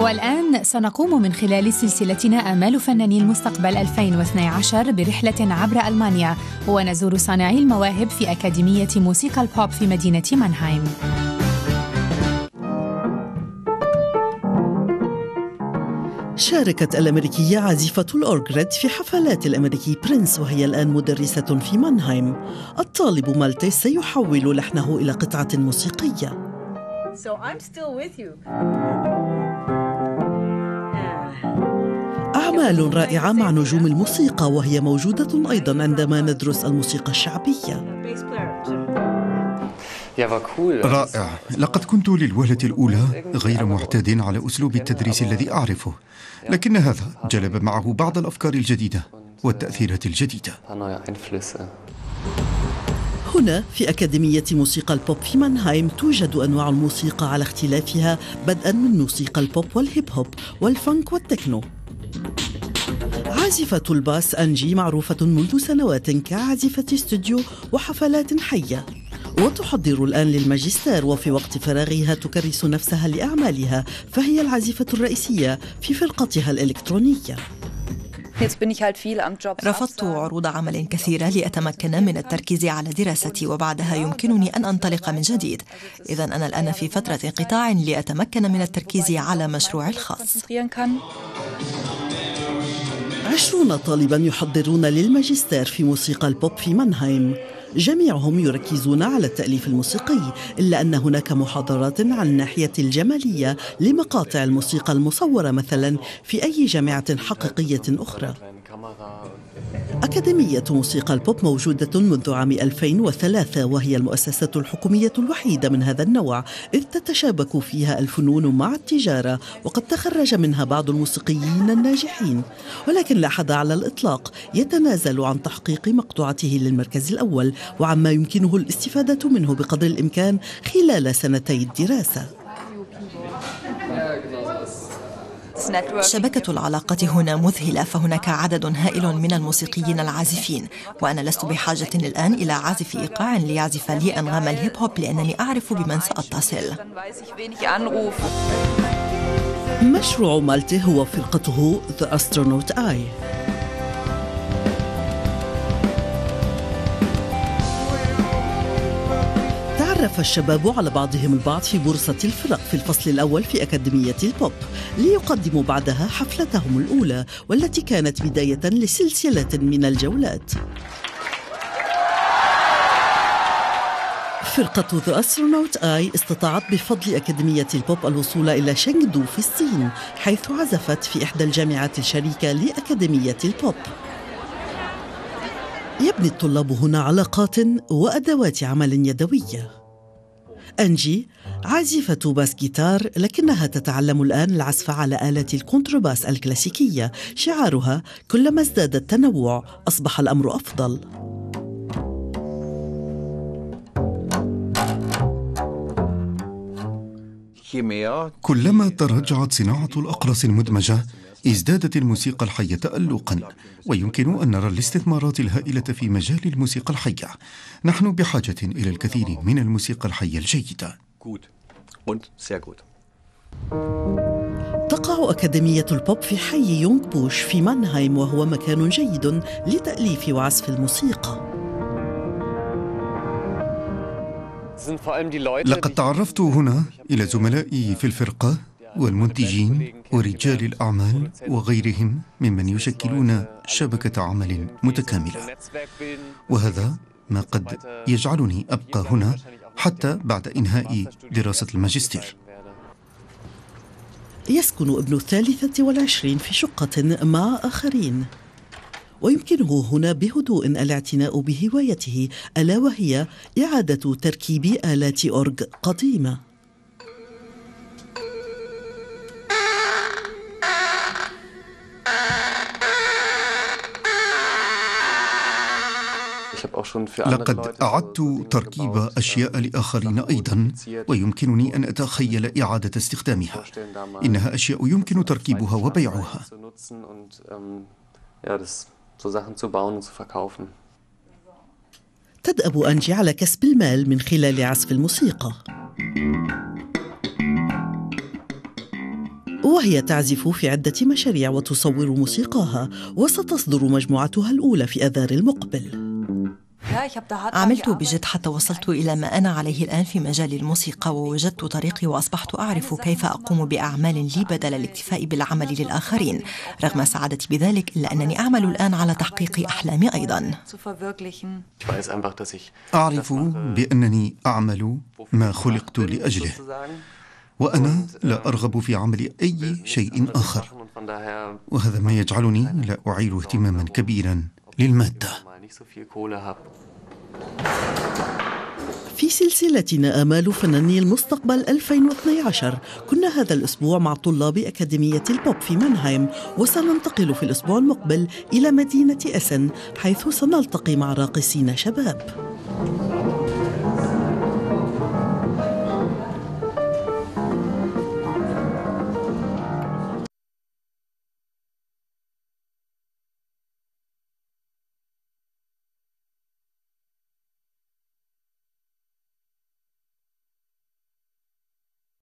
والآن سنقوم من خلال سلسلتنا آمال فناني المستقبل 2012 برحلة عبر ألمانيا ونزور صانعي المواهب في أكاديمية موسيقى البوب في مدينة مانهايم. شاركت الأمريكية عازفة الأورغريد في حفلات الأمريكي برنس وهي الآن مدرسة في مانهايم الطالب مالتيس سيحول لحنه إلى قطعة موسيقية So I'm still with you. أعمال رائعة مع نجوم الموسيقى وهي موجودة أيضا عندما ندرس الموسيقى الشعبية. رائع. لقد كنت للوهلة الأولى غير معتاد على أسلوب التدريس الذي أعرفه لكن هذا جلب معه بعض الأفكار الجديدة والتأثيرات الجديدة. هنا في أكاديمية موسيقى البوب في مانهايم توجد أنواع الموسيقى على اختلافها بدءا من موسيقى البوب والهيب هوب والفانك والتكنو. عازفة الباس أنجي معروفة منذ سنوات كعازفة استوديو وحفلات حية. وتحضر الآن للماجستير وفي وقت فراغها تكرس نفسها لأعمالها فهي العازفة الرئيسية في فرقتها الإلكترونية. رفضت عروض عمل كثيرة لأتمكن من التركيز على دراستي وبعدها يمكنني أن أنطلق من جديد. إذا أنا الآن في فترة انقطاع لأتمكن من التركيز على مشروعي الخاص. عشرون طالبا يحضرون للماجستير في موسيقى البوب في مانهايم. جميعهم يركزون على التأليف الموسيقي إلا أن هناك محاضرات عن الناحية الجمالية لمقاطع الموسيقى المصورة مثلا في أي جامعة حقيقية أخرى. أكاديمية موسيقى البوب موجودة منذ عام 2003 وهي المؤسسة الحكومية الوحيدة من هذا النوع إذ تتشابك فيها الفنون مع التجارة وقد تخرج منها بعض الموسيقيين الناجحين. ولكن لا أحد على الإطلاق يتنازل عن تحقيق مقطوعته للمركز الأول وعما يمكنه الاستفادة منه بقدر الإمكان خلال سنتي الدراسة. شبكة العلاقة هنا مذهلة فهناك عدد هائل من الموسيقيين العازفين وأنا لست بحاجة الآن إلى عازف إيقاع ليعزف لي أنغام الهيب هوب لأنني أعرف بمن سأتصل. مشروع مالتي هو فرقته The Astronaut Eye. تعرف الشباب على بعضهم البعض في بورصة الفرق في الفصل الأول في أكاديمية البوب ليقدموا بعدها حفلتهم الأولى والتي كانت بداية لسلسلة من الجولات. فرقة ذا أسترونوت آي استطاعت بفضل أكاديمية البوب الوصول إلى شنغدو في الصين حيث عزفت في إحدى الجامعات الشريكة لأكاديمية البوب. يبني الطلاب هنا علاقات وأدوات عمل يدوية. أنجي عازفة باس جيتار لكنها تتعلم الآن العزف على آلة الكونترباس الكلاسيكية. شعارها كلما ازداد التنوع أصبح الأمر أفضل. كلما تراجعت صناعة الأقراص المدمجة ازدادت الموسيقى الحية تألقا ويمكن أن نرى الاستثمارات الهائلة في مجال الموسيقى الحية. نحن بحاجة إلى الكثير من الموسيقى الحية الجيدة. تقع أكاديمية البوب في حي يونغ بوش في مانهايم وهو مكان جيد لتأليف وعزف الموسيقى. لقد تعرفت هنا إلى زملائي في الفرقة. والمنتجين ورجال الأعمال وغيرهم ممن يشكلون شبكة عمل متكاملة. وهذا ما قد يجعلني أبقى هنا حتى بعد إنهاء دراسة الماجستير. يسكن ابن الثالثة والعشرين في شقة مع آخرين. ويمكنه هنا بهدوء الاعتناء بهوايته ألا وهي إعادة تركيب آلات أورغ قديمة. لقد أعدت تركيب أشياء لآخرين أيضا ويمكنني أن أتخيل إعادة استخدامها إنها أشياء يمكن تركيبها وبيعها تدأب أنجي على كسب المال من خلال عزف الموسيقى وهي تعزف في عدة مشاريع وتصور موسيقاها وستصدر مجموعتها الأولى في أذار المقبل عملت بجد حتى وصلت إلى ما أنا عليه الآن في مجال الموسيقى ووجدت طريقي وأصبحت أعرف كيف أقوم بأعمال لي بدل الاكتفاء بالعمل للآخرين رغم سعادتي بذلك إلا أنني أعمل الآن على تحقيق أحلامي أيضا. أعرف بأنني أعمل ما خلقت لأجله. وأنا لا أرغب في عمل أي شيء آخر. وهذا ما يجعلني لا أعير اهتماما كبيرا. للمادة. في سلسلتنا آمال فناني المستقبل 2012 كنا هذا الأسبوع مع طلاب أكاديمية البوب في مانهايم وسننتقل في الأسبوع المقبل إلى مدينة أسن حيث سنلتقي مع راقصين شباب.